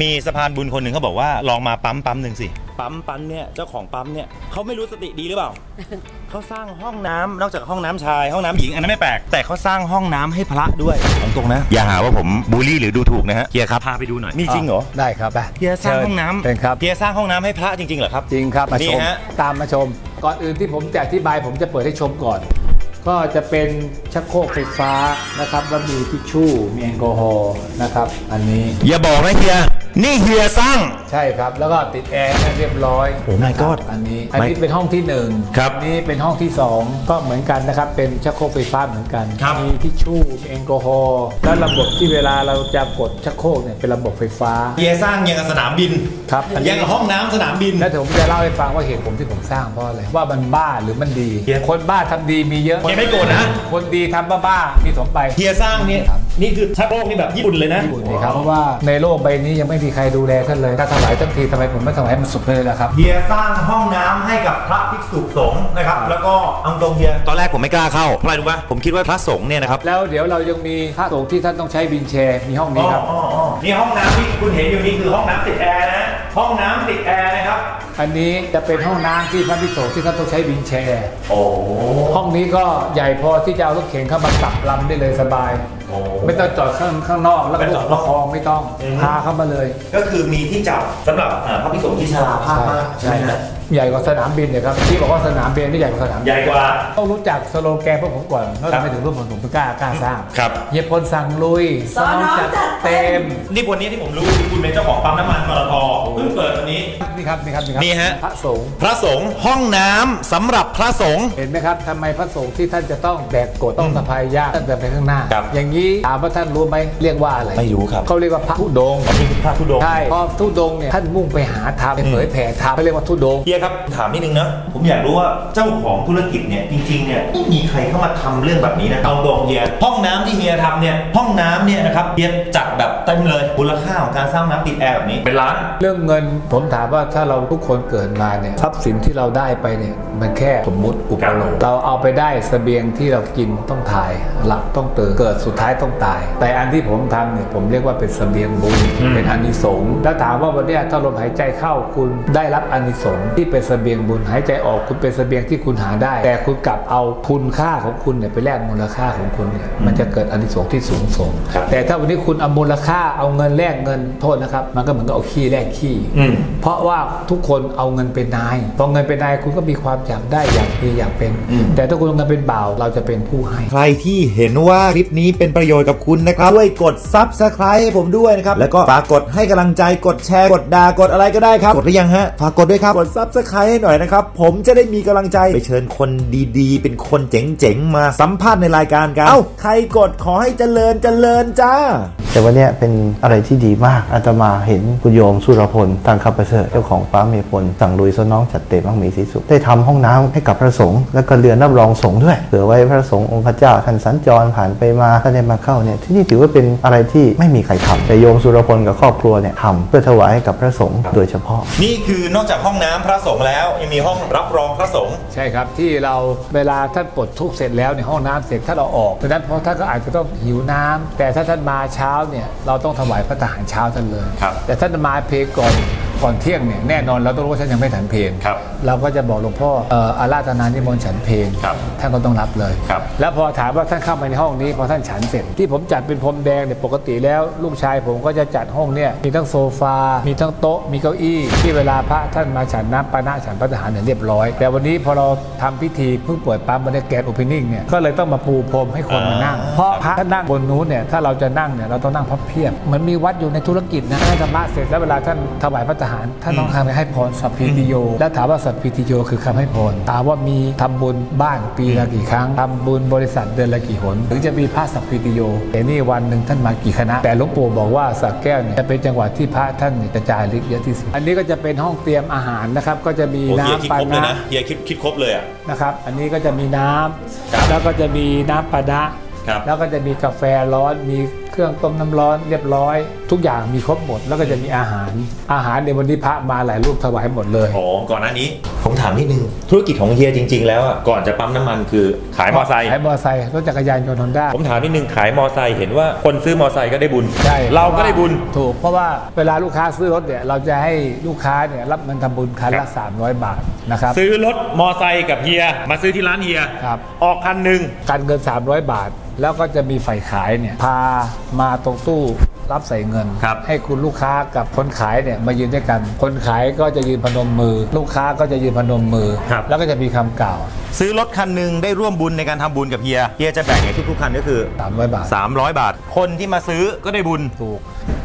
มีสะพานบุญคนหนึ่งเขาบอกว่าลองมาปั๊มปั๊มหนึ่งสิ ปั๊มปั๊มเนี่ยเจ้าของปั๊มเนี่ยเขาไม่รู้สติดีหรือเปล่า เขาสร้างห้องน้ำนอกจากห้องน้ำชาย ห้องน้ำหญิงอันนั้นไม่แปลกแต่เขาสร้างห้องน้ำให้พระด้วยตรงๆนะอย่าหาว่าผมบูลลี่หรือดูถูกนะฮะเฮียครับพาไปดูหน่อยมีจริงเหรอได้ครับไปเฮียสร้างห้องน้ำเป็นครับ เฮียสร้างห้องน้ำให้พระจริงๆเหรอครับ จริงครับมาชนี่มฮะ ตามมาชม ก่อนอื่นที่ผมจะอธิบายผมจะเปิดให้ชมก่อน ก็จะเป็นชักโครกไฟฟ้านะครับแล้วมีทิชชู่มีแอลกอฮอล์นะครับ อันนี้อย่าบอกนะเฮีย นี่เฮียสร้าง ใช่ครับ แล้วก็ติดแอร์ให้เรียบร้อยโอ้ my god อันนี้ อันนี้เป็นห้องที่หนึ่งครับอันนี้เป็นห้องที่สองก็เหมือนกันนะครับ เป็นชักโครกไฟฟ้าเหมือนกัน ครับ มีทิชชู่มีแอลกอฮอล์แล้วระบบที่เวลาเราจะกดชักโครกเนี่ยเป็นระบบไฟฟ้าเฮียสร้างยังกับสนามบินครับอันนี้ ยังกับห้องน้ำสนามบิน แล้วเดี๋ยวผมจะเล่าให้ฟังว่าเหตุผมที่ผมสร้างเพราะอะไรว่ามันบ้าหรือมันดีเฮียคนบ้าทำดีมีเยอะ เฮียไม่โกรธนะ คนดีทำบ้าๆมีสมไปเฮียสร้างเนี่ยนี่คือชักโครกนี่แบบญี่ปุ่นเลยนะญี่ปุ่นนี่ครับเพราะว่าในโลกใบนี้ยังไม่มีใครดูแลท่านเลยถ้าถวายทั้งทีทำไมผมไม่ถวายให้มันสุดเลยล่ะครับเฮียสร้างห้องน้ำให้กับพระภิกษุสงฆ์นะครับแล้วก็เอาตรงเฮียตอนแรกผมไม่กล้าเข้าเพราะอะไรรู้ปะผมคิดว่าพระสงฆ์เนี่ยนะครับแล้วเดี๋ยวเรายังมีพระสงฆ์ที่ท่านต้องใช้ wheelchair มีห้องนี้ครับอ๋ออ๋อนี่ห้องน้ำที่คุณเห็นอยู่นี่คือห้องน้ำติดแอร์นะ ห้องน้ำติดแอร์นะครับ อันนี้จะเป็นห้องน้ำที่พระภิกษุที่ท่านต้องใช้ wheelchair โอ้ห้องนี้ก็ใหญ่พอที่จะเอารถเข็นเข้ามาตักลำได้เลยสบายโอ้ไม่ต้องจอดข้างข้างนอกแล้วก็ไม่จอดประคองไม่ต้องอืมพาเข้ามาเลย ก็คือมีที่จับสำหรับอ่าพระภิกษุที่ชราภาพมากใช่ไหมครับใหญ่กว่าสนามบินเนี่ยครับที่บอกว่าสนามบินนี่ใหญ่กว่าสนามบินใหญ่กว่าต้องรู้จักสโลแกนพวกผมก่อนแล้วครับทำไมถึงร่วมผมผมถึงกล้ากล้าสร้างครับเฮียพลสั่งลุยสอนอจัดเต็มนี่วันนี้ที่ผมรู้คือคุณเป็นเจ้าของปั๊มน้ำมันปตทเพิ่งเปิดวันนี้นี่ ครับนี่ครับนี่ครับนี่ฮะ พระสงฆ์พระสงฆ์ห้องน้ำสำหรับพระสงฆ์ เห็นไหมครับทำไมพระสงฆ์ที่ท่านจะต้องแบกกดต้องสะพายยากท่านเดินไปข้างหน้า ครับ อย่างนี้ถามว่าท่านรู้ไหมเรียกว่าอะไรไม่รู้ครับเขาเรียกว่าพระธุดงค์นี่คือพระธุดงค์ใช่เพราะธุดงค์เนี่ยท่านมุ่งไปหาธรรมไปเผยแผ่ธรรมเขาเรียกว่าธุดงค์ เฮียครับถามนิดนึงนะผมอยากรู้ว่าเจ้าของธุรกิจเนี่ยจริงๆเนี่ยไม่มีใครเข้ามาทำเรื่องแบบนี้นะเอาตรงเฮียห้องน้ำที่เฮียทำเนี่ยห้องน้ำเนี่ยนะครับเฮียจัดแบบเต็มเลยมูลค่าของการสร้างน้ำติดแอร์แบบนี้เป็นล้าน เรื่องเงินผมถามว่าถ้าเราทุกคนเกิดมาเนี่ยทรัพย์สินที่เราได้ไปเนี่ยมันแค่สมมุติอุปโลกน์เราเอาไปได้เสบียงที่เรากินต้องถ่าย หลับต้องตื่นเกิดสุดท้ายต้องตาย แต่อันที่ผมทำเนี่ยผมเรียกว่าเป็นเสบียงบุญอืมเป็นอานิสงส์แล้วถามว่าวันเนี้ยถ้าลมหายใจเข้าคุณได้รับอานิสงส์ที่เป็นเสบียงบุญหายใจออกคุณเป็นเสบียงที่คุณหาได้ แต่คุณกลับเอาคุณค่าของคุณเนี่ยไปแลกมูลค่าของคุณเนี่ยมันจะเกิดอานิสงส์ที่สูงส่งครับแต่ถ้าวันนี้คุณเอามูลค่าเอาเงินแลกเงินโทษนะครับ มันก็เหมือนกับเอาขี้แลกขี้อืมเพราะว่าทุกคนเอาเงินเป็นนายพอเงินเป็นนายคุณก็มีความอยากได้อยากมีอยากเป็นอืมแต่ถ้าคุณเอาเงินเป็นบ่าวเราจะเป็นผู้ให้ ใครที่เห็นว่าคลิปนี้เป็นประโยชน์กับคุณนะครับช่วยกด Subscribe ให้ผมด้วยนะครับ แล้วก็ฝากกดให้กำลังใจกดแชร์กดด่ากดอะไรก็ได้ครับ กดหรือยังฮะฝากกดด้วยครับกด Subscribe ให้หน่อยนะครับ ผมจะได้มีกำลังใจไปเชิญคนดีๆ เป็นคนเจ๋งๆมาสัมภาษณ์ในรายการกันเอ้าใครกดขอให้เจริญเจริญจ้า แต่วันเนี้ยเป็นอะไรที่ดีมากอาตมาเห็นคุณโยมสุรพลทางคับประเสริฐเจ้าของป้าเมพลสั่งลุยซน้องจัดเต็มมั่งมีสีสุขได้ทำห้องน้ำให้กับพระสงฆ์แล้วก็เรือนรับรองสงฆ์ด้วยเผื่อไว้พระสงฆ์องค์พระเจ้าท่านสัญจรผ่านไปมาท่านได้มาเข้าเนี่ยที่นี่ถือว่าเป็นอะไรที่ไม่มีใครทำแต่โยมสุรพลกับครอบครัวเนี่ยทำเพื่อถวายให้กับพระสงฆ์โดยเฉพาะ นี่คือนอกจากห้องน้ำพระสงฆ์แล้วยังมีห้องรับรองพระสงฆ์ใช่ครับที่เราเวลาท่านปลดทุกข์เสร็จแล้วในห้องน้ำเสร็จถ้าเราออกดังนั้นเพราะท่านก็อาจจะต้องหิวน้ำแต่ถ้าท่านมาเช้าเนี่ยเราต้องถวายพระทหารเช้าท่านเลยครับแต่ท่านมาเพลก่อน ก่อนเที่ยงเนี่ยแน่นอนเราต้องรู้ว่าท่านยังไม่ฉันเพลครับเราก็จะบอกหลวงพ่อเอ่ออาราธนานิมนต์ฉันเพลครับท่านก็ต้องรับเลยครับแล้วพอถามว่าท่านเข้ามาในห้องนี้พอท่านฉันเสร็จ ที่ผมจัดเป็นพรมแดงเนี่ยปกติแล้วลูกชายผมก็จะจัดห้องเนี่ยมีทั้งโซฟา มีทั้งโต๊ะ มีเก้าอี้ที่เวลาพระท่านมาฉันน้ำปานะฉันพระทหารเนี่ยเรียบร้อย แต่วันนี้พอเราทำพิธีเพิ่งเปิดปั๊มวันนี้แกนโอเพนนิ่งเนี่ยก็เลยต้องมาปูพรมให้คนมานั่ง เพราะพระท่านนั่งบนนู้นเนี่ยถ้าเราจะนั่งเนี่ยเราต้องนั่งพับเพียบเหมือนมีวัดอยู่ในธุรกิจนะให้ธรรมะเสร็จแล้วเวลาท่านถวายพระทหารท่านต้องทำไปให้พรสัพพิติโย แล้วถามว่าสัพพิติโยคือคำให้พรถามว่ามีทำบุญบ้านปีละกี่ครั้งทำบุญบริษัทเดือนละกี่หน ถึงจะมีพระสัพพิติโยแต่นี่วันหนึ่งท่านมากี่คณะ แต่หลวงปู่บอกว่าสักแก้วเนี่ยจะเป็นจังหวัดที่พระท่านเนี่ยกระจายฤทธิ์เยอะที่สุดอันนี้ก็จะเป็นห้องเตรียมอาหารนะครับก็จะมีโอ้เฮียคิดน้ำปาครบเลยนะนะเฮียคิดคิดครบเลยอะนะครับอันนี้ก็จะมีน้ครับำแล้วก็จะมีน้ำปานะครับแล้วก็จะมีกาแฟร้อนมี เครื่องต้มน้ำร้อนเรียบร้อย ทุกอย่างมีครบหมด แล้วก็จะมีอาหาร อาหารในวันนี้พระมาหลายรูปถวายหมดเลยอ๋อก่อนหน้านี้ผมถามนิดนึงธุรกิจของเฮียจริง ๆ แล้วอะก่อนจะปั๊มน้ำมันคือขายมอไซค์ขายมอไซค์รถจักรยานยนต์ฮอนด้าผมถามนิดนึงขายมอไซค์เห็นว่าคนซื้อมอไซค์ก็ได้บุญใช่เราก็ได้บุญถูกเพราะว่าเวลาลูกค้าซื้อรถเนี่ยเราจะให้ลูกค้าเนี่ยรับเงินทำบุญคันครัละบ300 บาทนะครับซื้อรถมอไซค์กับเฮียมาซื้อที่ร้านเฮียครับออกคันหนึ่งการเงิน 300 บาท แล้วก็จะมีฝ่ายขายเนี่ยพามาตรงตู้รับใส่เงิน ครับให้คุณลูกค้ากับคนขายเนี่ยมายืนด้วยกัน คนขายก็จะยืนพนมมือ ลูกค้าก็จะยืนพนมมือ ครับ แล้วก็จะมีคำกล่าวซื้อรถคันหนึ่งได้ร่วมบุญในการทำบุญกับเฮีย เฮียจะแบ่งในทุกๆคันก็คือ 300บาท300 บาท คนที่มาซื้อก็ได้บุญ ถูก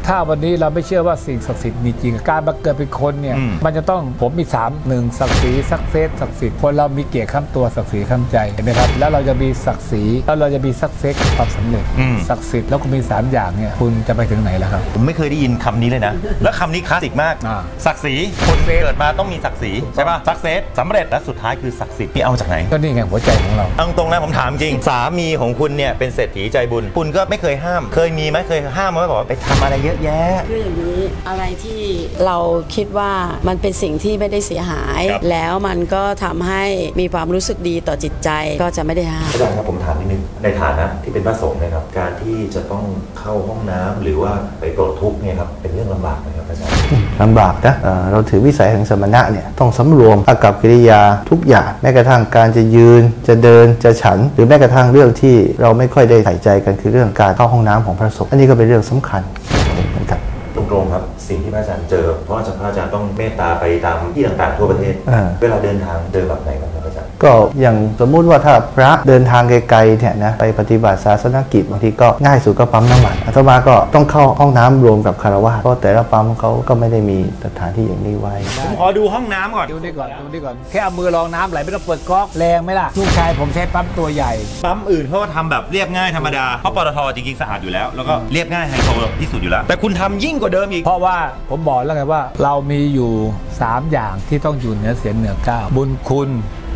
ถ้าวันนี้เราไม่เชื่อว่าสิ่งศักดิ์สิทธิ์มีจริง การบังเกิดเป็นคนเนี่ยอืมมันจะต้องผมมี3หนึ่งศักดิ์ศรีศักดิ์เซษศักดิ์สิทธิ์คนเรามีเกียรติข้ามตัวศักดิ์ศรีข้ามใจเห็นไหมครับแล้วเราจะมีศักดิ์ศรีแล้วเราจะมีศักดิ์เซษความสำเร็จอืมศักดิ์สิทธิ์แล้วก็มีสามอย่างเนี่ยคุณจะไปถึงไหนแล้วครับผมไม่เคยได้ยินคำนี้เลยนะ แล้วคำนี้คลาสสิกมากอ่าศักดิ์ศรีคนเกิดมาต้องมีศักดิ์ศรีใช่ป่ะสักเซสสำเร็จและสุดท้ายคือศักดิ์สิทธิ์ที่เอาจากไหนก็นี่ไงหัวใจของเราเอาตรงนะผมถามจริงสามีของคุณเนี่ยเป็นเศรษฐีใจบุญคุณก็ไม่เคยห้าม เคยมีไหมเคยห้ามไหมบอกว่าไปทำอะไรเยอะแยะ คืออย่างนี้อะไรที่เราคิดว่ามันเป็นสิ่งที่ไม่ได้เสียหาย ครับ แล้วมันก็ทำให้มีความรู้สึกดีต่อจิตใจก็จะไม่ได้ห้าม อาจารย์ครับผมถามนิดนึงในฐานะที่เป็นพระสงฆ์เนะครับ การที่จะต้องเข้าห้องน้ำหรือว่าไปปลดทุกข์เนี่ยครับเป็นเรื่องลำบากไหมครับอาจารย์ ลำบากนะเอ่อเราถือวิสัยแห่งสมณะเนี่ยต้องสำรวมอากับกิริยาทุกอย่างแม้กระทั่งการจะยืน จะเดินจะฉัน หรือแม้กระทั่งเรื่องที่เราไม่ค่อยได้ใส่ใจกันคือเรื่องการเข้าห้องน้ำของพระสงฆ์อันนี้ก็เป็นเรื่องสำคัญ สิ่งที่พระอาจารย์เจอ เพราะอาจารย์พระอาจารย์ต้องเมตตาไปตามที่ต่างๆทั่วประเทศอ่าเวลาเดินทางเดินแบบไหน ก็อย่างสมมุติว่าถ้าพระเดินทางไกลๆเนี่ยนะไปปฏิบัติศาสนกิจบางทีก็ง่ายสุดก็ปั๊มน้ำมันอาตมาก็ต้องเข้าห้องน้ำรวมกับคารวะเพราะแต่ละปั๊มเขาก็ไม่ได้มีสถานที่อย่างนี้ไว้ผมขอดูห้องน้ำก่อนดูนี่ก่อนดูนี่ก่อนแค่เอามือรองน้ำไหลไม่ต้องเปิดก๊อกแรงไหมล่ะลูกชายผมใช้ปั๊มตัวใหญ่ ปั๊มอื่นเขาก็ทำแบบเรียบง่ายธรรมดาเพราะปตทจริงๆสะอาดอยู่แล้ว แล้วก็เรียบง่ายไฮโซที่สุดอยู่แล้ว แต่คุณทำยิ่งกว่าเดิมอีกเพราะว่าผมบอกแล้วไงว่า เรามีอยู่ 3 อย่างที่ต้องอยู่เหนือเสียนเหนือเก้าวบุญคุณ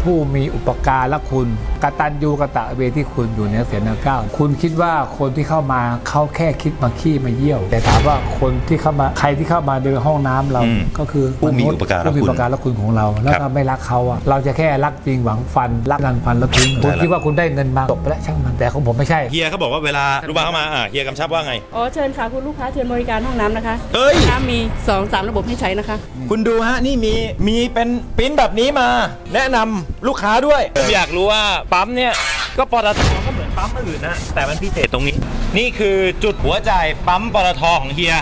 ผู้มีอุปการะคุณกตัญญูกตะเวที่คุณอยู่เหนือเสียนเหนือเก้าวคุณคิดว่าคนที่เข้ามาเขาแค่คิดมาขี้มาเยี่ยว แต่ถามว่าคนที่เข้ามาใครที่เข้ามาในห้องน้ำเราอืมก็คือผู้มีนุษย์อุปการะผู้มีคุณอุปการะคุณของเรา แล้วครัก็บไม่รักเขาอะเราจะแค่รักจริงหวังฟันรักกันฟันแล้วทิ้งคุณได้ละคิดว่าคุณได้เงินมาจบไปแล้วช่างมันแต่ของผมไม่ใช่เฮียเขาบอกว่าเวลาลูกบ้านเข้ามาอะเฮียกำชับว่าไงอ๋อเชิญค่ะคุณลูกค้าเชิญบริการห้องน้ำนะคะเฮ้ยน้ำมี2อสามระบบให้ใช้นะคะ คุณดูฮะนี่มีมีเป็นปริ้นแบบนี้มา แนะนำลูกค้าด้วย ผมอยากรู้ว่าปั๊มเนี่ย ก็ปตทก็เหมือนปั๊มอื่นนะ แต่มันพิเศษตรงนี้ นี่คือจุดหัวใจายปั๊มปตทของเฮีย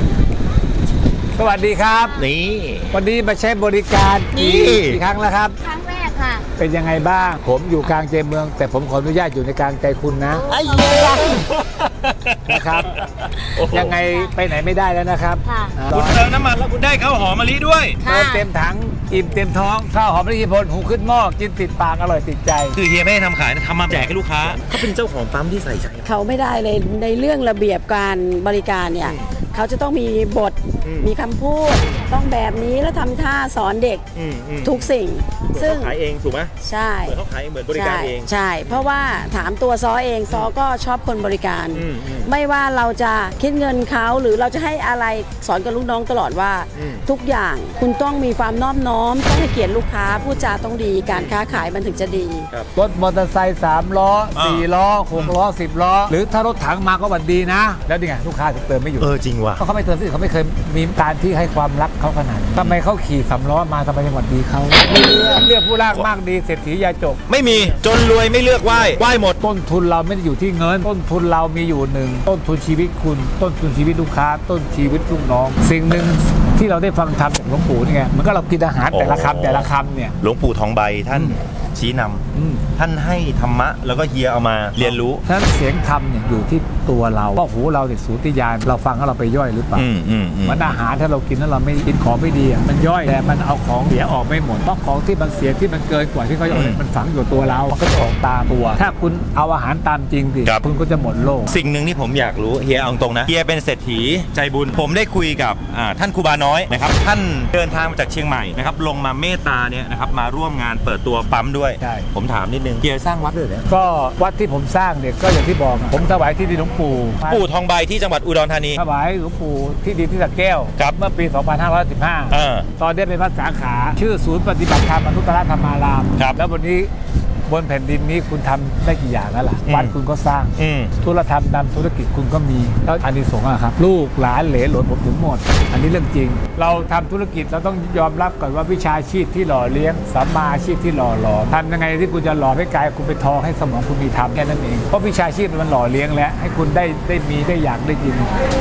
สวัสดีครับ นี่ วันนี้มาใช้บริการกี่นี่กี่ครั้งแล้วครับ ครั้งแรกค่ะ เป็นยังไงบ้าง ผมอยู่กลางใจเมือง แต่ผมขออนุญาตอยู่ในกลางใจคุณนะ ไอ้เหี้ยนะครับ โอ้โหยังไงไปไหนไม่ได้แล้วนะครับค่ะ อ่าคุณเติมน้ำมันแล้วคุณได้ข้าวหอมมะลิด้วยเติมเต็มถัง อิ่มเต็มท้องข้าวหอมมะลิพลหูขึ้นหม้อกินติดปากอร่อยติดใจ คือเฮียไม่ได้ทำขายนะทำมาแจกให้ลูกค้าเขาเป็นเจ้าของปั๊มที่ใส่ใจ เขาไม่ได้เลยในเรื่องระเบียบการบริการเนี่ยเขาจะต้องมีบทอืมมีคำพูด ต้องแบบนี้แล้วทำท่าสอนเด็กอืมอืมทุกสิ่ง ซึ่ง เขาขายเองถูกไหมใช่ เหมือนเขาขายเองเหมือนบริการใช่เองใช่ เพราะว่าถามตัวซอเองซอก็ชอบคนบริการ อืมอืมไม่ว่าเราจะคิดเงินเขาหรือเราจะให้อะไรสอนกับลูกน้องตลอดว่า อืม ทุกอย่างคุณต้องมีความนอบน้อม ต้องให้เกียรติลูกค้าพูดจาต้องดีการค้าขายมันถึงจะดี รถมอเตอร์ไซค์สามล้อสี่ล้อหกล้อสิบล้อ หรือถ้ารถถังมาก็หวันดีนะ แล้วนี่ไงลูกค้าถึงเติมไม่อยู่ เออจริงว่ะเพราะเขาไม่เติมสิเขาไม่เคยมีการที่ให้ความรักเขาขนาดนี้ทำไมเขาขี่สามล้อมาทำไมจังหวัดดีเขาไม่เลือกเลือกผู้ร่างมากดีเศรษฐียาจก ไม่มีจนรวยไม่เลือกไหว้ไหว้หมด ต้นทุนเราไม่ได้อยู่ที่เงิน ต้นทุนเรามีอยู่หนึ่งต้นทุนชีวิตคุณ ต้นทุนชีวิตลูกค้า ต้นชีวิตลูกน้อง สิ่งหนึ่งที่เราได้ฟังธรรมจากหลวงปู่นี่ไงมันก็เรากินอาหารแต่ละอ๋อคำแต่ละคำเนี่ยหลวงปู่ทองใบท่านชี้นำอืมท่านให้ธรรมะแล้วก็เฮียเอามาเรียนรู้ฉะนั้นเสียงธรรมเนี่ยอยู่ที่ตัวเราเพราะหูเราเนี่ยสูติยานเราฟังแล้วเราไปย่อยหรือเปล่าอืมอืมอืมเหมันอาหารถ้าเรากินแล้วเราไม่กินของไม่ดีอะมันย่อยแต่มันเอาของเสียออกไม่หมดเพราะของที่มันเสียที่มันเกินกว่าที่เขาจะเอาเนี่ยมันฝังอยู่ตัวเรามันก็จะออกตามตัว ถ้าคุณเอาอาหารตามจริงสิครับคุณก็จะหมดโลก สิ่งหนึ่งที่ผมอยากรู้เฮียเอาตรงนะเฮียเป็นเศรษฐีใจบุญ ผมได้คุยกับอ่าท่านครูบาน้อยนะครับท่านเดินทางมาจากเชียงใหม่นะครับลงมาเมตตาเนี่ยนะครับมาร่วมงานเปิดตัวปั๊มด้วยใช่ผมผมถามนิดนึงเฮียสร้างวัดด้วยเหรอเนี่ยก็วัดที่ผมสร้างเนี่ยก็อย่างที่บอกอะผมถวายที่ดินหลวงปู่ปู่ทองใบที่จังหวัดอุดรธานี ถวายหลวงปู่ที่ดินที่สระแก้วครับเมื่อปี 2515อ่าตอนนี้เป็นวัดสาขา ชื่อศูนย์ปฏิบัติธรรมอนุตตรธรรมาราม ครับ แล้ววันนี้ บนแผ่นดินนี้คุณทำได้กี่อย่างแล้วล่ะอืมวัดคุณก็สร้างอืมธุรธรรมนำธุรกิจคุณก็มีแล้วอานิสงส์อะครับ ลูกหลานเหลนหลนผมถึงหมด อันนี้เรื่องจริง เราทำธุรกิจเราต้องยอมรับก่อนว่าวิชาชีพที่หล่อเลี้ยงสัมมาอาชีพที่หล่อหลอมทำยังไงที่คุณจะหล่อให้กายคุณไปทองให้สมองคุณมีธรรมแค่นั้นเองเพราะวิชาชีพมันหล่อเลี้ยงแล้วให้คุณได้ได้มีได้อยากได้ยิน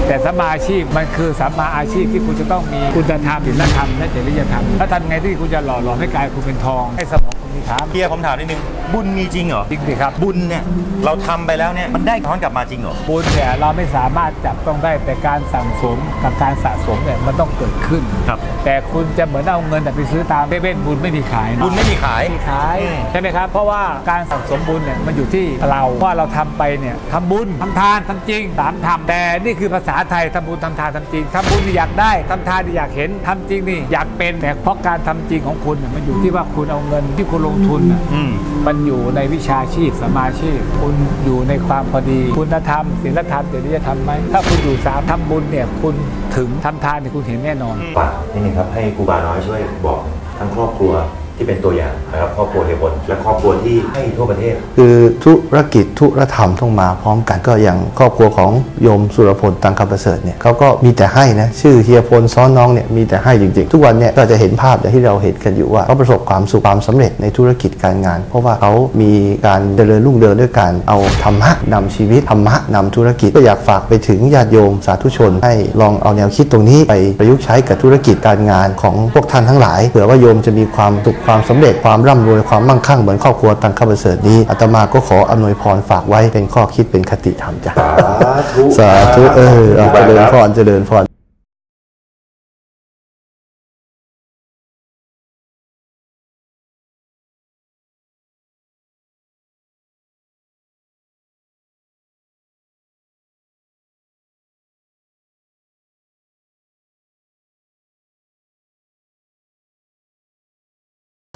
แต่สัมมาอาชีพมันคือสัมมาอาชีพที่คุณจะต้องมีคุณธรรมศีลธรรมและจริยธรรมแล้วทำยังไงที่คุณจะหล่อหลอมให้กายคุณเป็นทองให้สมองคุณมีธรรมเฮียผมถามนิดนึงบุญมีจริงเหรอ จริงสิครับ บุญเนี่ยเราทำไปแล้วเนี่ยมันได้ย้อนกลับมาจริงเหรอ บุญเนี่ยเราไม่สามารถจับต้องได้แต่การสั่งสมกับการสะสมเนี่ยมันต้องเกิดขึ้น ครับ แต่คุณจะเหมือนเอาเงินไปซื้อตามเซเว่นบุญไม่มีขายนะ บุญไม่มีขาย ไม่มีขายอืมใช่ไหมครับ เพราะว่าการสั่งสมบุญเนี่ยมันอยู่ที่เราว่าเราทำไปเนี่ยทำบุญทำทานทำจริงสามทำแต่นี่คือภาษาไทยทำบุญทำทานทำจริงทำบุญนี่อยากได้ทำทานนี่อยากเห็นทำจริงนี่อยากเป็นแต่เพราะการทำจริงของคุณเนี่ยมันอยู่ที่ว่าคุณเอาเงินที่คุณลงทุนน่ะอืมมันอยู่ในวิชาชีพสมาชีพ คุณอยู่ในความพอดี คุณธรรมศีลธรรมจริยธรรมไหมถ้าคุณอยู่สามทำบุญเนี่ยคุณถึงทำทานเนี่ยคุณเห็นแน่นอนฝากนี่ครับให้ครูบาน้อยช่วยบอกทั้งครอบครัว ที่เป็นตัวอย่างนะครับครอบครัวเฮียพลและครอบครัวที่ให้ทั่วประเทศ คือธุรกิจธุรธรรมต้องมาพร้อมกันก็อย่างครอบครัวของโยมสุรพลตังคำประเสริฐเนี่ยเขาก็มีแต่ให้นะชื่อเฮียพลซ้อนน้องเนี่ยมีแต่ให้จริงๆ ทุกวันเนี่ยก็จะเห็นภาพอย่างที่เราเห็นกันอยู่ว่าเขาประสบความสุขความสำเร็จในธุรกิจการงาน เพราะว่าเขามีการเจริญรุ่งเรืองด้วยการเอาธรรมะนำชีวิตธรรมะนำธุรกิจก็อยากฝากไปถึงญาติโยมสาธุชน ให้ลองเอาแนวคิดตรงนี้ไปประยุกต์ใช้กับธุรกิจการงานของพวกท่านทั้งหลายเผื่อว่าโยมจะมีความสุขความสำเร็จความร่ำรวยความมั่งคั่งเหมือนครอบครัวตังคำประเสริฐนี้อาตมาก็ขออำนวยพรฝากไว้เป็นข้อคิดเป็นคติธรรมจ้ะสาธุสาธุเออเอาเจริญพรเจริญพร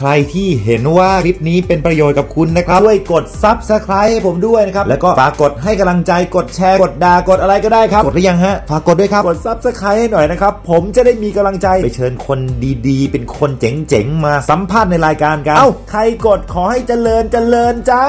ใครที่เห็นว่าคลิปนี้เป็นประโยชน์กับคุณนะครับช่วยกด Subscribe ให้ผมด้วยนะครับ แล้วก็ฝากกดให้กำลังใจกดแชร์ กดด่ากดอะไรก็ได้ครับ กดหรือยังฮะ ฝากกดด้วยครับ กด Subscribe ให้หน่อยนะครับ ผมจะได้มีกำลังใจไปเชิญคนดีๆ เป็นคนเจ๋งๆ มาสัมภาษณ์ในรายการกัน เอ้า ใครกดขอให้เจริญเจริญจ้า